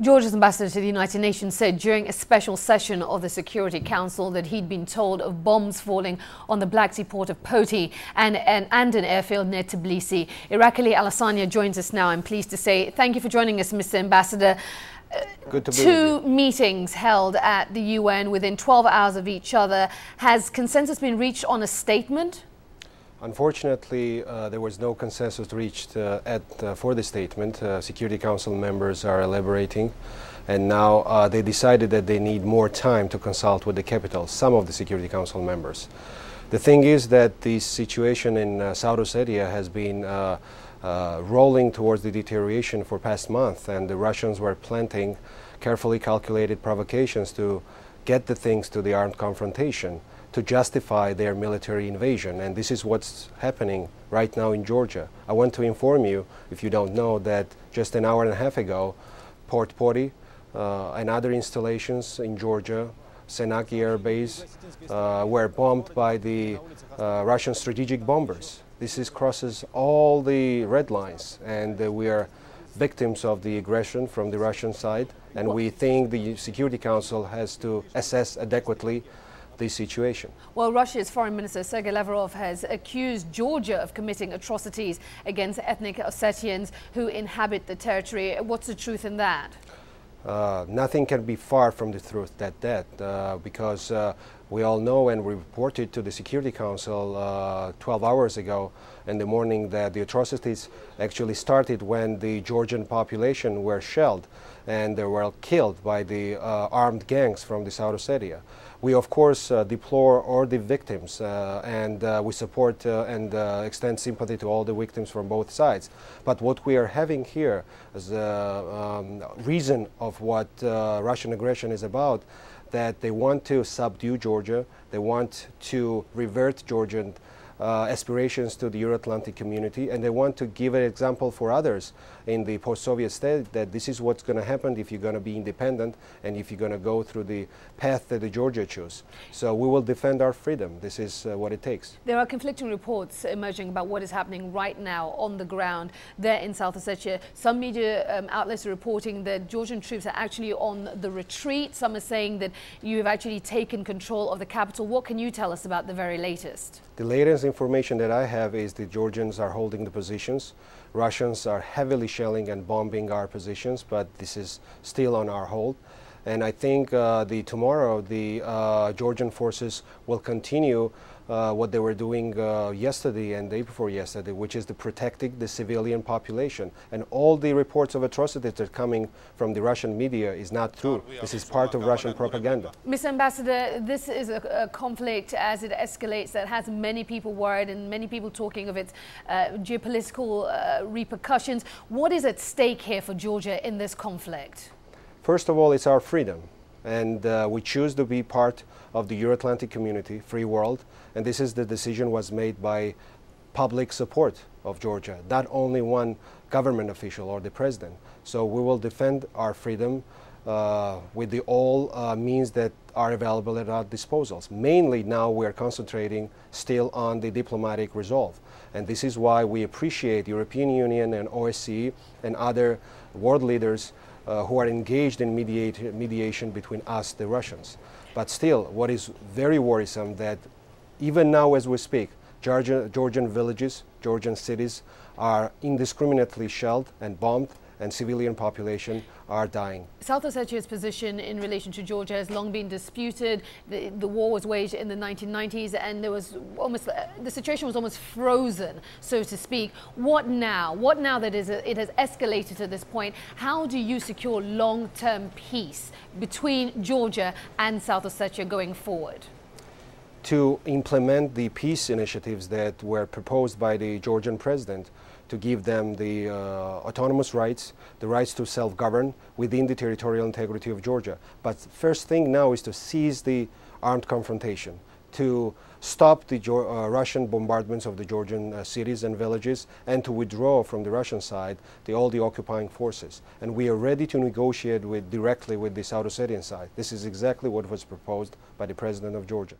Georgia's ambassador to the United Nations said during a special session of the Security Council that he'd been told of bombs falling on the Black Sea port of Poti and, and, and an airfield near Tbilisi. Irakli Alasania joins us now. I'm pleased to say thank you for joining us, Mr. Ambassador. Uh, Good to be Two meetings held at the UN within 12 hours of each other. Has consensus been reached on a statement? Unfortunately, uh, there was no consensus reached uh, at, uh, for the statement. Uh, Security Council members are elaborating, and now uh, they decided that they need more time to consult with the capital, some of the Security Council members. The thing is that the situation in uh, South Ossetia has been rolling towards the deterioration for past month, and the Russians were planting carefully calculated provocations to get the things to the armed confrontation to justify their military invasion. And this is what's happening right now in Georgia. I want to inform you, if you don't know, that just an hour and a half ago, Port Poti uh, and other installations in Georgia, Senaki Air Base, uh, were bombed by the uh, Russian strategic bombers. This is, crosses all the red lines, and uh, we are victims of the aggression from the Russian side, and we think the Security Council has to assess adequately this situation. Well, Russia's Foreign Minister Sergei Lavrov has accused Georgia of committing atrocities against ethnic Ossetians who inhabit the territory. What's the truth in that? Uh, nothing can be far from the truth that that uh, because uh, we all know and reported to the Security Council uh, 12 hours ago in the morning that the atrocities actually started when the Georgian population were shelled and they were killed by the uh, armed gangs from the South Ossetia. We of course uh, deplore all the victims uh, and uh, we support uh, and extend sympathy to all the victims from both sides. But what we are having here as a um, reason of what Russian aggression is about that they want to subdue Georgia, they want to revert Georgian uh, aspirations to the Euro-Atlantic community, and they want to give an example for others in the post-Soviet state that this is what's going to happen if you're going to be independent and if you're going to go through the path that the Georgia chose. So we will defend our freedom. This is uh, what it takes. There are conflicting reports emerging about what is happening right now on the ground there in South Ossetia. Some media um, outlets are reporting that Georgian troops are actually on the retreat. Some are saying that you have actually taken control of the capital. What can you tell us about the very latest? The latest information that I have is the Georgians are holding the positions. Russians are heavily shelling and bombing our positions, but this is still on our hold. And I think uh, the tomorrow the uh, Georgian forces will continue uh, what they were doing uh, yesterday and the day before yesterday, which is the protecting the civilian population. And all the reports of atrocities that are coming from the Russian media is not true. This is part of Russian propaganda. Mr. Ambassador, this is a, a conflict as it escalates that has many people worried and many people talking of its uh, geopolitical uh, repercussions. What is at stake here for Georgia in this conflict? First of all, it's our freedom. And uh, we choose to be part of the Euro-Atlantic community, free world. And this is the decision was made by public support of Georgia, not only one government official or the president. So we will defend our freedom uh, with the all uh, means that are available at our disposals. Mainly now we're concentrating still on the diplomatic resolve. And this is why we appreciate European Union and OSCE and other world leaders uh, who are engaged in mediate, mediation between us, the Russians. But still, what is very worrisome that even now as we speak, Georgia, Georgian villages, Georgian cities are indiscriminately shelled and bombed and civilian population are dying. South Ossetia's position in relation to Georgia has long been disputed. The, the war was waged in the 1990s and there was almost, the situation was almost frozen, so to speak. What now? What now that is, it has escalated to this point? How do you secure long-term peace between Georgia and South Ossetia going forward? To implement the peace initiatives that were proposed by the Georgian president to give them the uh, autonomous rights, the rights to self-govern within the territorial integrity of Georgia. But first thing now is to seize the armed confrontation, to stop the uh, Russian bombardments of the Georgian uh, cities and villages, and to withdraw from the Russian side the, all the occupying forces. And we are ready to negotiate with, directly with the South Ossetian side. This is exactly what was proposed by the president of Georgia.